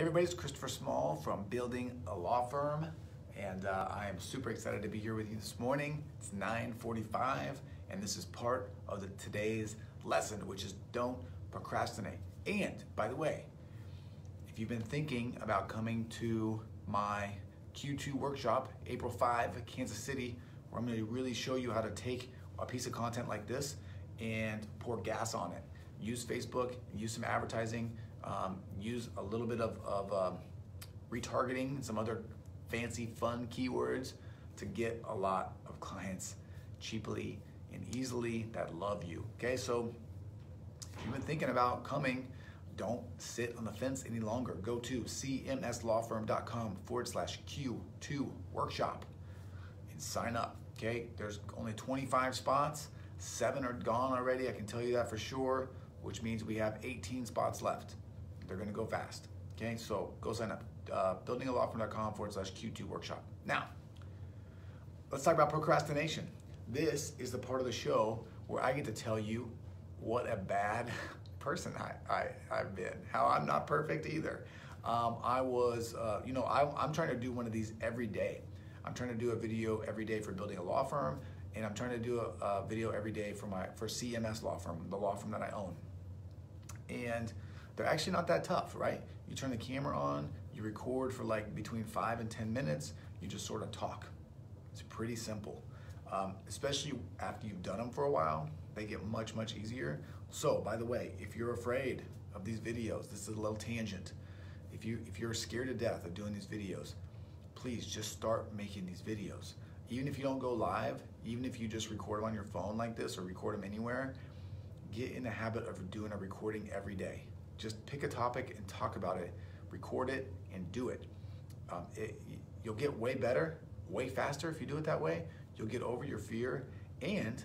Hey everybody, it's Christopher Small from Building a Law Firm, and uh, I am super excited to be here with you this morning. It's 9:45, and this is part of the today's lesson, which is don't procrastinate. And by the way, if you've been thinking about coming to my Q2 workshop, April 5, Kansas City, where I'm to really show you how to take a piece of content like this and pour gas on it. Use Facebook, use some advertising, um, use a little bit of, of um, retargeting, some other fancy fun keywords to get a lot of clients cheaply and easily that love you. Okay, so if you've been thinking about coming, don't sit on the fence any longer. Go to cmslawfirm.com forward slash Q2 workshop and sign up. Okay, there's only 25 spots, seven are gone already, I can tell you that for sure, which means we have 18 spots left. They're gonna go fast. Okay, so go sign up. Uh, buildingalawfirm.com forward slash Q2 workshop. Now, let's talk about procrastination. This is the part of the show where I get to tell you what a bad person I, I, I've been, how I'm not perfect either. Um, I was, uh, you know, I, I'm trying to do one of these every day. I'm trying to do a video every day for building a law firm, and I'm trying to do a, a video every day for my for CMS law firm, the law firm that I own. And they're actually not that tough, right? You turn the camera on, you record for like between five and 10 minutes, you just sort of talk. It's pretty simple. Um, especially after you've done them for a while, they get much, much easier. So, by the way, if you're afraid of these videos, this is a little tangent. If, you, if you're scared to death of doing these videos, please just start making these videos. Even if you don't go live, even if you just record them on your phone like this or record them anywhere, get in the habit of doing a recording every day. Just pick a topic and talk about it, record it, and do it. Um, it you'll get way better, way faster if you do it that way. You'll get over your fear, and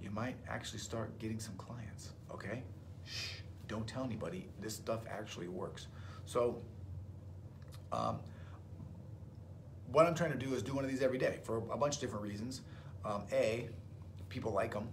you might actually start getting some clients, okay? Shh, don't tell anybody. This stuff actually works. So, um, what I'm trying to do is do one of these every day for a bunch of different reasons. Um, a, people like them.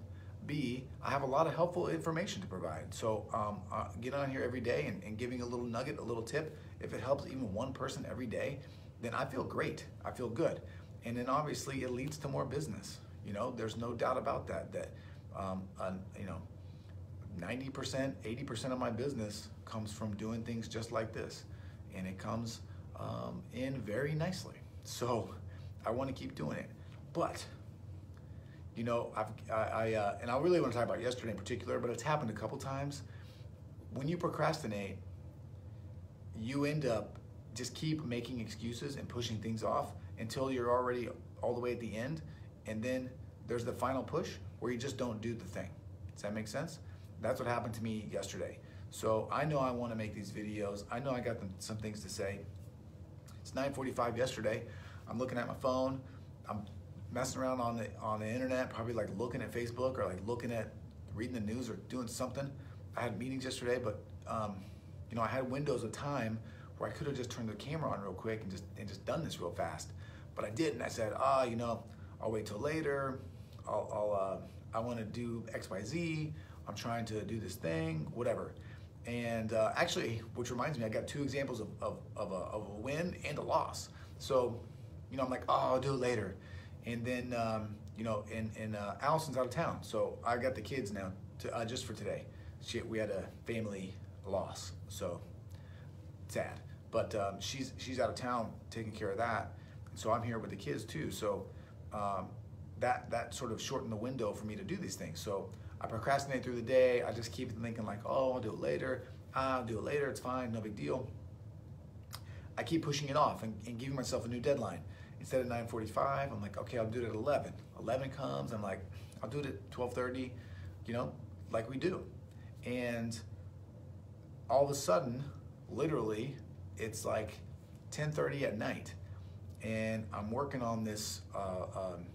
B, I have a lot of helpful information to provide. So um, uh, get on here every day and, and, giving a little nugget, a little tip. If it helps even one person every day, then I feel great. I feel good. And then obviously it leads to more business. You know, there's no doubt about that. That um, uh, you know, 90%, 80% of my business comes from doing things just like this, and it comes um, in very nicely. So I want to keep doing it, but you know, I've, I, I uh, and I really want to talk about yesterday in particular, but it's happened a couple times. When you procrastinate, you end up just keep making excuses and pushing things off until you're already all the way at the end, and then there's the final push where you just don't do the thing. Does that make sense? That's what happened to me yesterday. So I know I want to make these videos. I know I got them, some things to say. It's 9:45 yesterday. I'm looking at my phone. I'm messing around on the on the internet, probably like looking at Facebook or like looking at reading the news or doing something. I had meetings yesterday, but um, you know I had windows of time where I could have just turned the camera on real quick and just and just done this real fast, but I didn't. I said, ah, oh, you know, I'll wait till later. I'll, I'll uh, I want to do X, Y, Z. I'm trying to do this thing, whatever. And uh, actually, which reminds me, I got two examples of, of, of, a, of a win and a loss. So, you know, I'm like, oh, I'll do it later. And then, um, you know, and, and uh, Allison's out of town. So I got the kids now to, uh, just for today. She, we had a family loss, so sad. But um, she's, she's out of town taking care of that. And so I'm here with the kids too. So um, that, that sort of shortened the window for me to do these things. So I procrastinate through the day. I just keep thinking like, oh, I'll do it later. I'll do it later. It's fine. No big deal. I keep pushing it off and, and giving myself a new deadline. Instead of 9:45, I'm like, okay, I'll do it at 11. 11 comes. I'm like, I'll do it at 12:30. You know, like we do. And all of a sudden, literally, it's like 10:30 at night, and I'm working on this uh, um,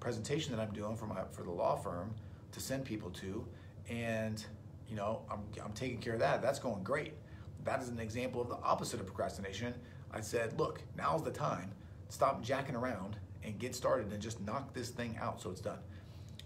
presentation that I'm doing for my for the law firm to send people to, and you know I'm I'm taking care of that. That's going great. That is an example of the opposite of procrastination. I said, look, now's the time. Stop jacking around and get started and just knock this thing out so it's done.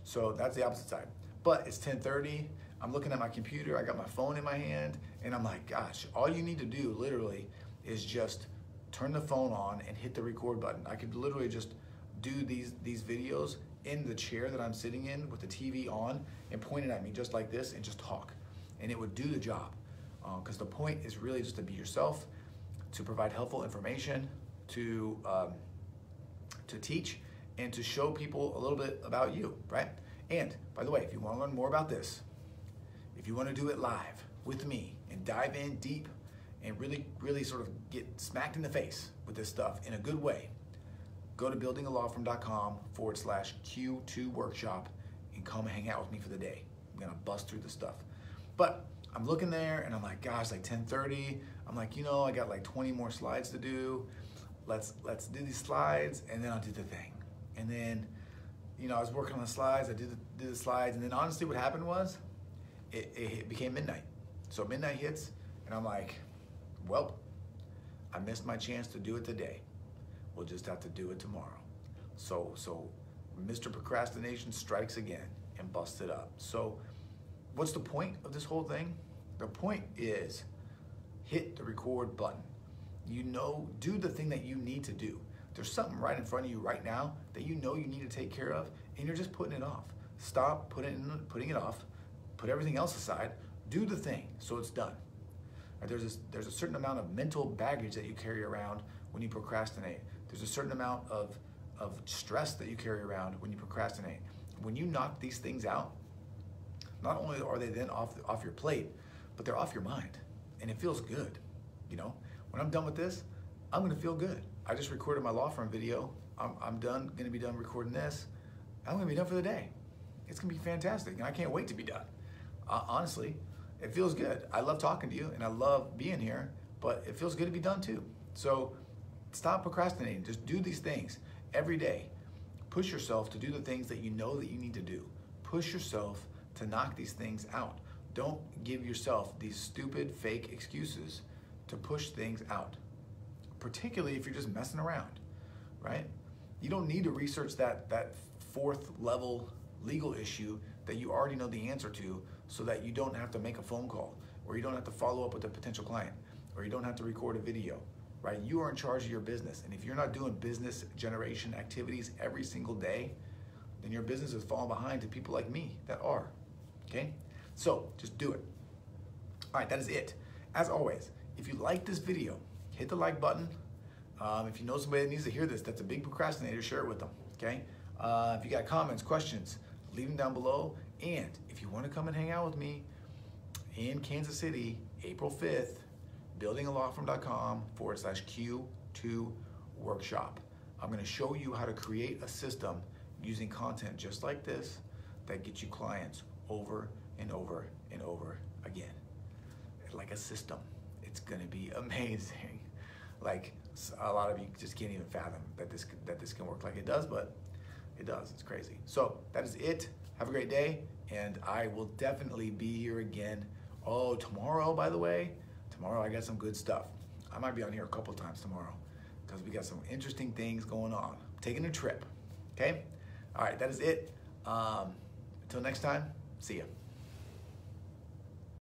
So that's the opposite side. But it's 10:30. I'm looking at my computer. I got my phone in my hand, and I'm like, gosh, all you need to do literally is just turn the phone on and hit the record button. I could literally just do these these videos in the chair that I'm sitting in with the TV on and point it at me just like this and just talk. And it would do the job. Because uh, the point is really just to be yourself, to provide helpful information, to, um, to teach, and to show people a little bit about you, right? And by the way, if you want to learn more about this, if you want to do it live with me and dive in deep and really, really sort of get smacked in the face with this stuff in a good way, go to buildingalawfirm.com forward slash Q2 workshop and come hang out with me for the day. I'm gonna bust through the stuff. But I'm looking there and I'm like, gosh, like 1030. I'm like, you know, I got like 20 more slides to do. Let's let's do these slides and then I'll do the thing. And then, you know, I was working on the slides, I did the, did the slides, and then honestly what happened was it, it became midnight. So midnight hits and I'm like, well, I missed my chance to do it today. We'll just have to do it tomorrow. So, so Mr. Procrastination strikes again and busts it up. So, what's the point of this whole thing? The point is hit the record button. You know, do the thing that you need to do. There's something right in front of you right now that you know you need to take care of, and you're just putting it off. Stop putting it, putting it off. Put everything else aside. Do the thing so it's done. There's a, there's a certain amount of mental baggage that you carry around when you procrastinate. There's a certain amount of, of stress that you carry around when you procrastinate. When you knock these things out, not only are they then off, off your plate, but they're off your mind. And it feels good. You know, when I'm done with this, I'm gonna feel good. I just recorded my law firm video. I'm, I'm done, gonna be done recording this. I'm gonna be done for the day. It's gonna be fantastic, and I can't wait to be done. Uh, honestly, it feels good. I love talking to you, and I love being here, but it feels good to be done too. So Stop procrastinating. Just do these things every day. Push yourself to do the things that you know that you need to do. Push yourself to knock these things out. Don't give yourself these stupid fake excuses to push things out, particularly if you're just messing around, right? You don't need to research that, that fourth level legal issue that you already know the answer to so that you don't have to make a phone call or you don't have to follow up with a potential client or you don't have to record a video right? You are in charge of your business. And if you're not doing business generation activities every single day, then your business is falling behind to people like me that are. Okay? So just do it. All right, that is it. As always, if you like this video, hit the like button. Um, if you know somebody that needs to hear this, that's a big procrastinator, share it with them. Okay? Uh, if you got comments, questions, leave them down below. And if you want to come and hang out with me in Kansas City, April 5th, buildingalawfirm.com forward slash Q2 workshop. I'm going to show you how to create a system using content just like this that gets you clients over and over and over again. Like a system. It's to be amazing. Like a lot of you just can't even fathom that this that this can work like it does, but it does. It's crazy. So that is it. Have a great day, and I will definitely be here again. Oh, tomorrow, by the way, Tomorrow I got some good stuff. I might be on here a couple times tomorrow because we got some interesting things going on. I'm taking a trip. Okay? All right, that is it. Um, until next time, see ya.